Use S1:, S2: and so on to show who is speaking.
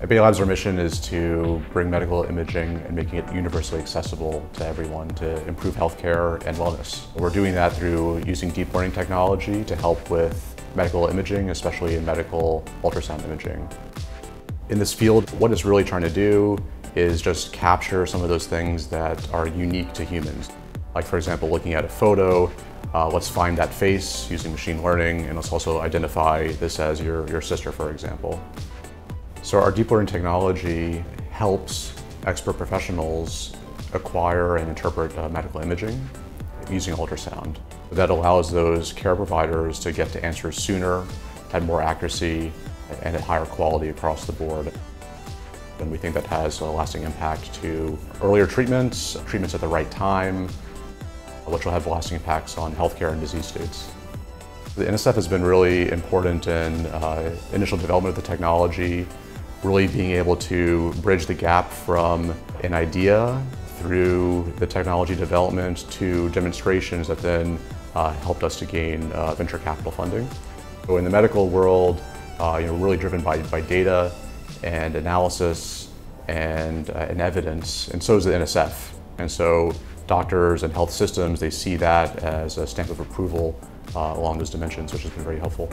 S1: At Bay Labs, our mission is to bring medical imaging and making it universally accessible to everyone to improve healthcare and wellness. We're doing that through using deep learning technology to help with medical imaging, especially in medical ultrasound imaging. In this field, what it's really trying to do is just capture some of those things that are unique to humans. Like for example, looking at a photo, uh, let's find that face using machine learning, and let's also identify this as your, your sister, for example. So our deep learning technology helps expert professionals acquire and interpret uh, medical imaging using ultrasound. That allows those care providers to get to answers sooner, at more accuracy, and at higher quality across the board. And we think that has a lasting impact to earlier treatments, treatments at the right time, which will have lasting impacts on healthcare and disease states. The NSF has been really important in uh, initial development of the technology, really being able to bridge the gap from an idea through the technology development to demonstrations that then uh, helped us to gain uh, venture capital funding. So in the medical world, uh, you know, really driven by, by data and analysis and, uh, and evidence, and so is the NSF. And so doctors and health systems, they see that as a stamp of approval uh, along those dimensions, which has been very helpful.